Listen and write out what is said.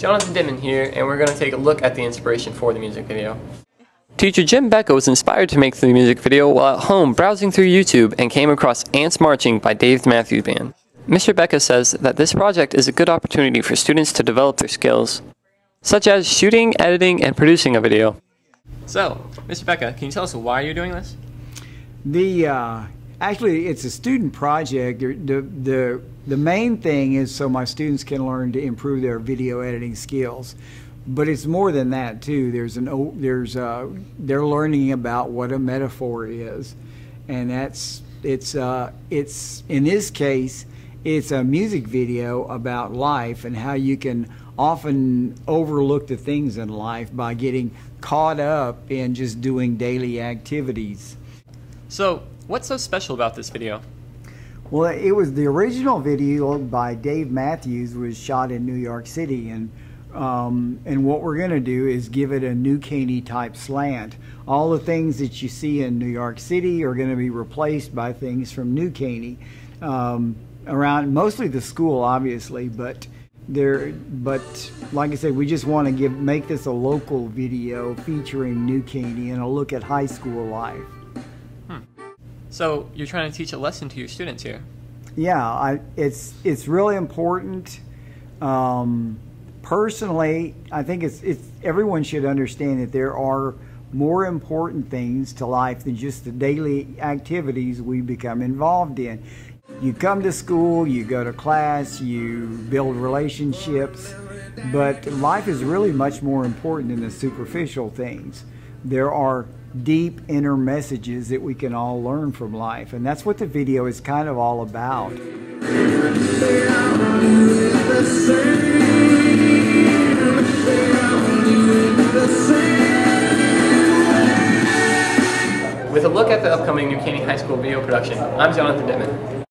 Jonathan Dittman here, and we're going to take a look at the inspiration for the music video. Teacher Jim Becka was inspired to make the music video while at home browsing through YouTube and came across Ants Marching by Dave Matthews Band. Mr. Becka says that this project is a good opportunity for students to develop their skills, such as shooting, editing, and producing a video. So, Mr. Becka, can you tell us why you're doing this? The uh, actually, it's a student project. The, the the main thing is so my students can learn to improve their video editing skills. But it's more than that too. There's an there's uh, they're learning about what a metaphor is, and that's it's uh, it's in this case it's a music video about life and how you can often overlook the things in life by getting caught up in just doing daily activities. So, what's so special about this video? Well, it was the original video by Dave Matthews was shot in New York City, and um, and what we're going to do is give it a New Caney type slant. All the things that you see in New York City are going to be replaced by things from New Caney, um, around mostly the school, obviously, but there. But like I said, we just want to give make this a local video featuring New Caney and a look at high school life. So you're trying to teach a lesson to your students here. Yeah, I, it's it's really important. Um, personally, I think it's it's everyone should understand that there are more important things to life than just the daily activities we become involved in. You come to school, you go to class, you build relationships, but life is really much more important than the superficial things. There are deep inner messages that we can all learn from life. And that's what the video is kind of all about. With a look at the upcoming New Caney High School video production, I'm Jonathan Dittman.